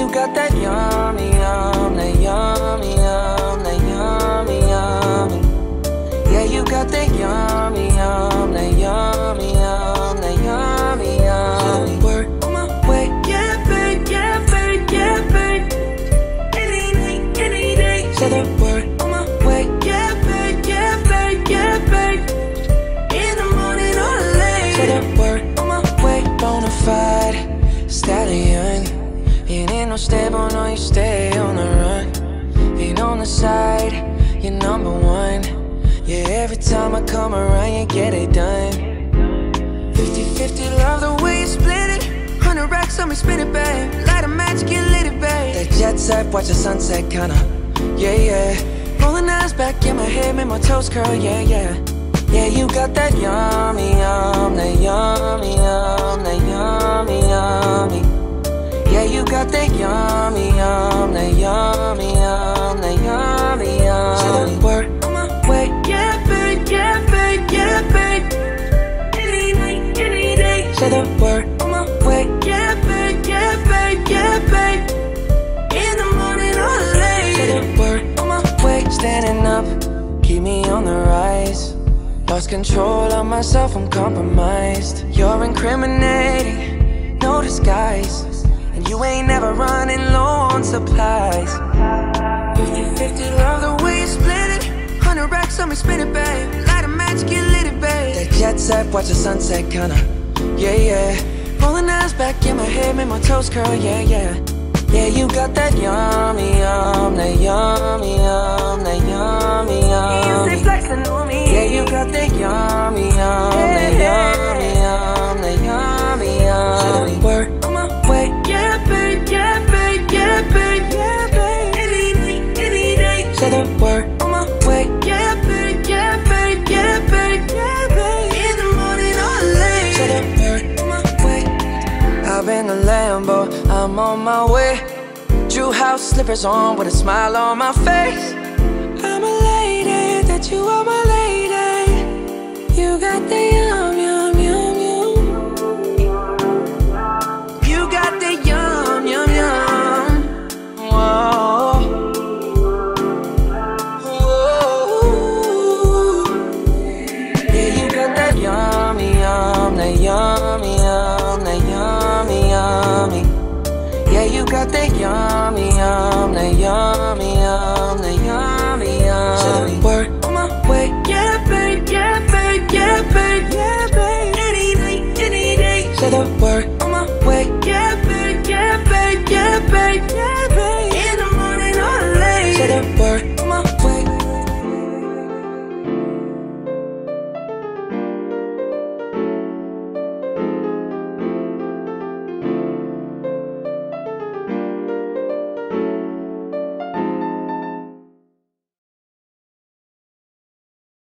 you got that young no stable, no, you stay on the run. Ain't on the side, you're number one. Yeah, every time I come around, you get it done. 50 50, love the way you split it. 100 racks on me, spin it, babe. Light a match, get lit, it, babe. That jet set, watch the sunset, kinda. Yeah, yeah. Rolling eyes back in my head, make my toes curl, yeah, yeah. Yeah, you got that yummy, yum, the word on my way. Yeah, babe, yeah, babe, yeah, babe. In the morning or late. Say the word on my way. Standing up, keep me on the rise. Lost control of myself, I'm compromised. You're incriminating, no disguise. And you ain't never running low on supplies. 50 50, love the way you split it. 100 racks on me, spin it, babe. Light a match, get lit, it, babe. That jet set, watch the sunset, kinda. Yeah, yeah. Rolling eyes back in my head, make my toes curl, yeah, yeah. Yeah, you got that yummy, yum, that yum, I'm on my way. Drew house slippers on with a smile on my face. I'm a lady, that you are my lady. Got that yummy, yum, that yummy, yum, that yummy, yum. Say the word on my way. Yeah, babe, yeah, babe, yeah, babe, yeah, babe. Any night, any day. Say the word